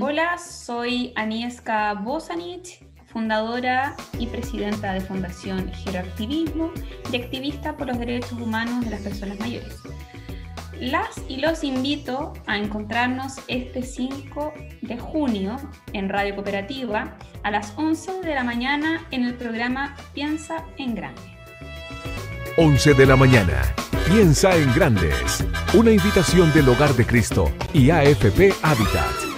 Hola, soy Anieska Bosanich, fundadora y presidenta de Fundación Geroactivismo y activista por los derechos humanos de las personas mayores. Las y los invito a encontrarnos este 5 de junio en Radio Cooperativa a las 11 de la mañana en el programa Piensa en Grande. 11 de la mañana. Piensa en Grandes. Una invitación del Hogar de Cristo y AFP Habitat.